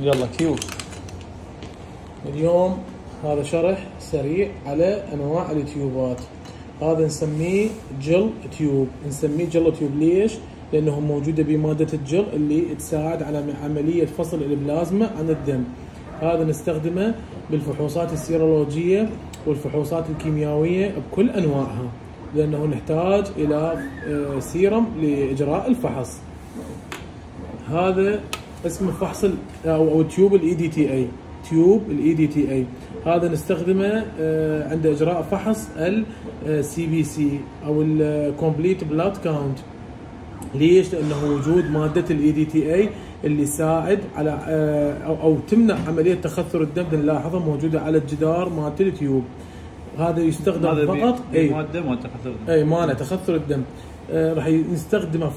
يلا tube اليوم هذا شرح سريع على أنواع التيوبات هذا نسميه gel tube. نسميه gel tube ليش؟ لأنه موجودة بمادة الجل اللي تساعد على عملية فصل البلازما عن الدم. هذا نستخدمه بالفحوصات السيرولوجية والفحوصات الكيميائية بكل أنواعها لأنه نحتاج إلى آه، سيرم لإجراء الفحص. هذا اسمه فحص أو تيوب الاي دي تي اي تيوب الاي دي تي اي هذا نستخدمه آه، عند إجراء فحص ال CBC أو ال complete blood count ليش؟ لأنه وجود مادة ال EDTA اللي يساعد على آه، أو أو تمنع عملية تخثر الدم. نلاحظها موجودة على الجدار مالت ال tube هذا يستخدم فقط؟ اي ماده ما تخثر اي مانع تخثر الدم. آه، راح نستخدمه